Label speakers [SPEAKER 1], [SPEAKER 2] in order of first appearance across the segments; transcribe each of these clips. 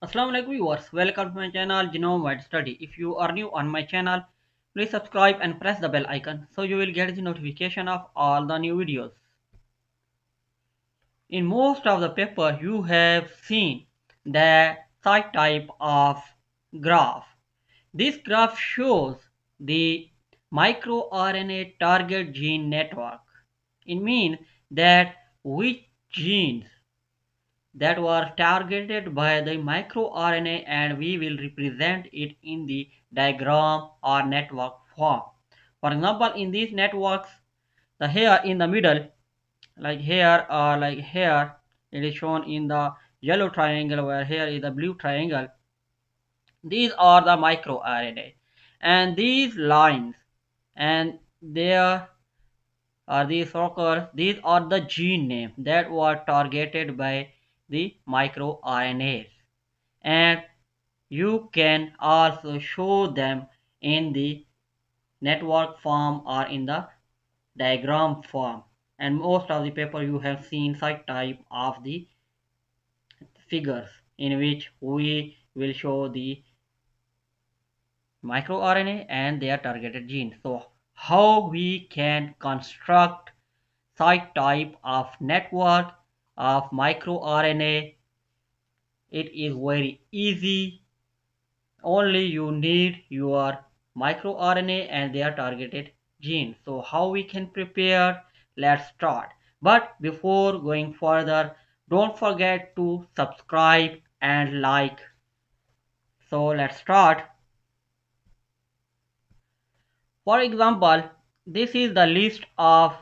[SPEAKER 1] Assalamu alaikum viewers, welcome to my channel Genome Wide Study. If you are new on my channel, please subscribe and press the bell icon so you will get the notification of all the new videos. In most of the paper you have seen the site type of graph. This graph shows the microRNA target gene network. It means that which genes that were targeted by the microRNA and we will represent it in the diagram or network form. For example, in these networks, the here in the middle, like here or uh, like here, it is shown in the yellow triangle where here is the blue triangle. These are the microRNA and these lines and there are these circles, these are the gene name that were targeted by the microRNAs and you can also show them in the network form or in the diagram form and most of the paper you have seen such type of the figures in which we will show the microRNA and their targeted genes. So how we can construct such type of network of microRNA. It is very easy. Only you need your microRNA and their targeted gene. So how we can prepare? Let's start. But before going further, don't forget to subscribe and like. So let's start. For example, this is the list of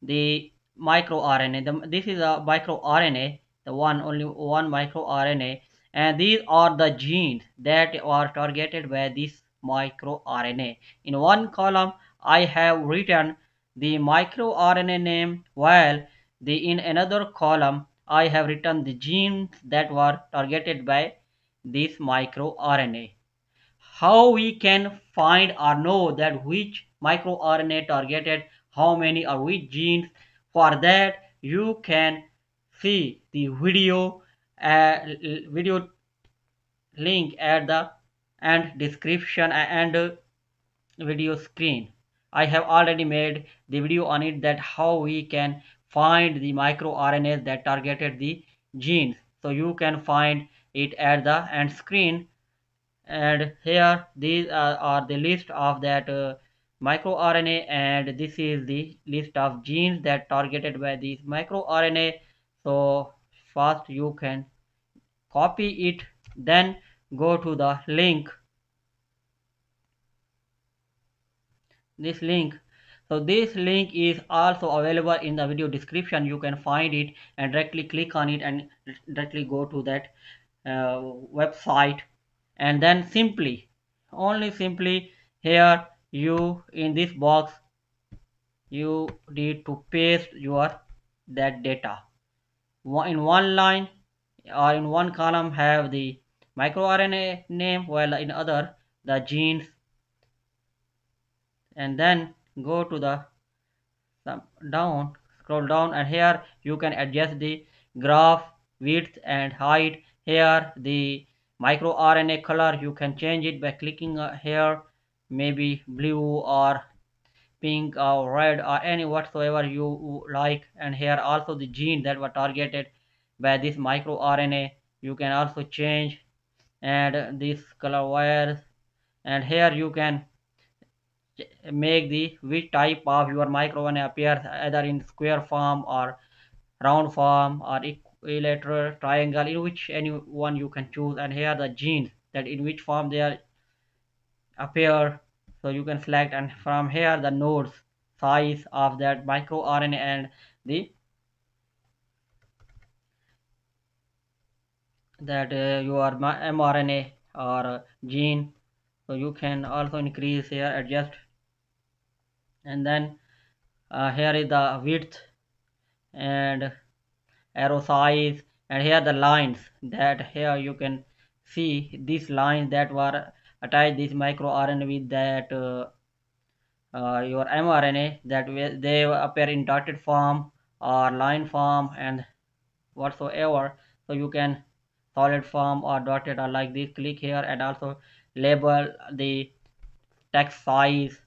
[SPEAKER 1] the microRNA. The, this is a microRNA, the one only one microRNA, and these are the genes that are targeted by this microRNA. In one column, I have written the microRNA name, while the in another column I have written the genes that were targeted by this microRNA. How we can find or know that which microRNA targeted how many or which genes for that you can see the video uh, video link at the end description and video screen. I have already made the video on it that how we can find the microRNAs that targeted the genes. So you can find it at the end screen. And here these are, are the list of that uh, microRNA and this is the list of genes that targeted by this microRNA. So first you can copy it then go to the link. This link. So this link is also available in the video description. You can find it and directly click on it and directly go to that uh, website. And then simply only simply here you in this box you need to paste your that data. In one line or in one column have the microRNA name while in other the genes. And then go to the down scroll down and here you can adjust the graph width and height. Here the microRNA color you can change it by clicking uh, here maybe blue or pink or red or any whatsoever you like. And here also the gene that were targeted by this microRNA you can also change. And this color wires. And here you can make the which type of your microRNA appears either in square form or round form or equilateral triangle in which any one you can choose. And here the genes that in which form they are appear. So you can select and from here the nodes size of that microRNA and the that uh, your mRNA or gene. So you can also increase here adjust. And then uh, here is the width and arrow size. And here the lines that here you can see these lines that were attached this microRNA with that uh, uh, your mRNA that they appear in dotted form or line form and whatsoever. So you can solid form or dotted or like this. Click here and also label the text size.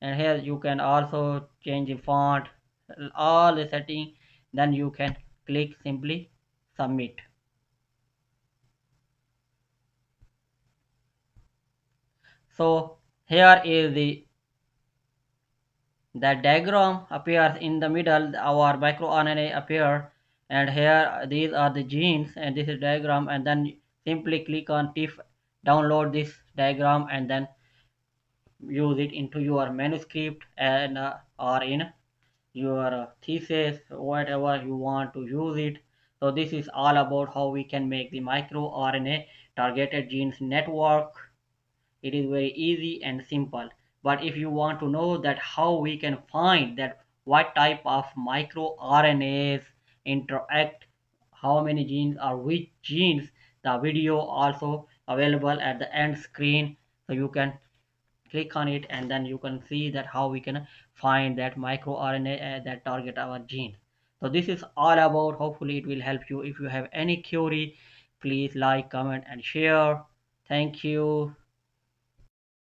[SPEAKER 1] And here you can also change the font all the setting. Then you can click simply submit so here is the the diagram appears in the middle. Our microRNA appear. And here these are the genes and this is diagram. And then simply click on TIFF download this diagram and then use it into your manuscript and uh, or in your thesis whatever you want to use it. So this is all about how we can make the microRNA targeted genes network it is very easy and simple. But if you want to know that how we can find that what type of microRNAs interact how many genes or which genes the video also available at the end screen. So you can click on it and then you can see that how we can find that microRNA uh, that target our gene. So this is all about hopefully it will help you. If you have any query please like comment and share. Thank you